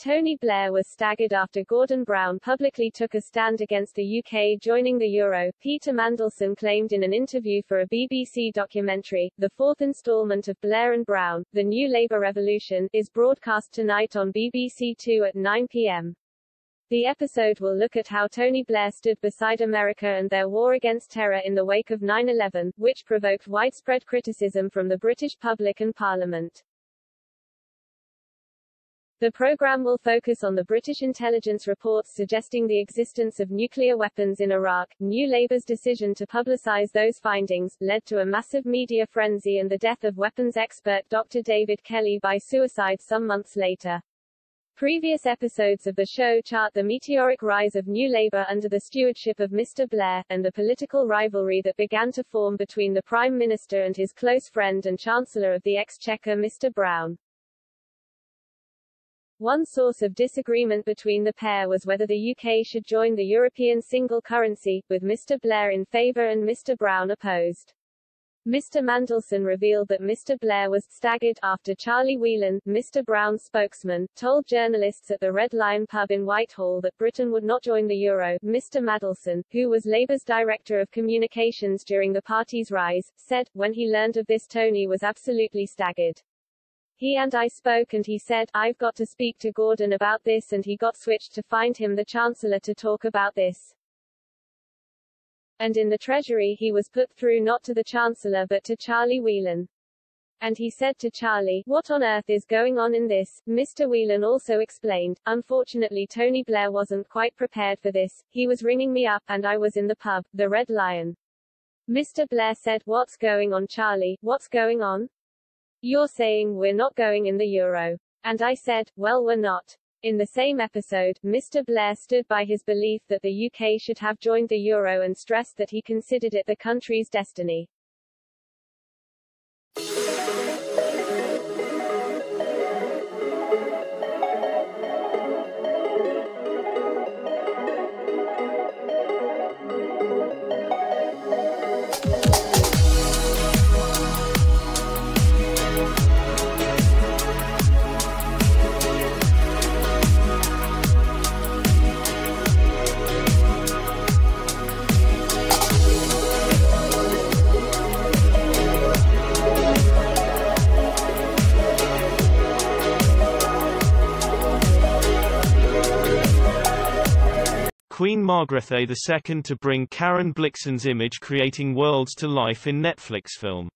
Tony Blair was staggered after Gordon Brown publicly took a stand against the UK joining the euro. Peter Mandelson claimed in an interview for a BBC documentary, the fourth instalment of Blair and Brown, The New Labour Revolution, is broadcast tonight on BBC Two at 9 p.m. The episode will look at how Tony Blair stood beside America and their war against terror in the wake of 9-11, which provoked widespread criticism from the British public and Parliament. The program will focus on the British intelligence reports suggesting the existence of nuclear weapons in Iraq. New Labour's decision to publicise those findings led to a massive media frenzy and the death of weapons expert Dr. David Kelly by suicide some months later. Previous episodes of the show chart the meteoric rise of New Labour under the stewardship of Mr. Blair, and the political rivalry that began to form between the Prime Minister and his close friend and Chancellor of the Exchequer Mr. Brown. One source of disagreement between the pair was whether the UK should join the European single currency, with Mr. Blair in favour and Mr. Brown opposed. Mr. Mandelson revealed that Mr. Blair was staggered after Charlie Whelan, Mr. Brown's spokesman, told journalists at the Red Lion pub in Whitehall that Britain would not join the euro. Mr. Mandelson, who was Labour's director of communications during the party's rise, said, when he learned of this Tony was absolutely staggered. He and I spoke and he said, I've got to speak to Gordon about this and he got switched to find him the Chancellor to talk about this. And in the Treasury he was put through not to the Chancellor but to Charlie Whelan. And he said to Charlie, What on earth is going on in this? Mr. Whelan also explained, Unfortunately Tony Blair wasn't quite prepared for this, he was ringing me up, and I was in the pub, the Red Lion. Mr. Blair said, What's going on Charlie, what's going on? You're saying we're not going in the euro. And I said, well we're not. In the same episode, Mr. Blair stood by his belief that the UK should have joined the euro and stressed that he considered it the country's destiny. Queen Margrethe II to bring Karen Blixen's image creating worlds to life in Netflix film.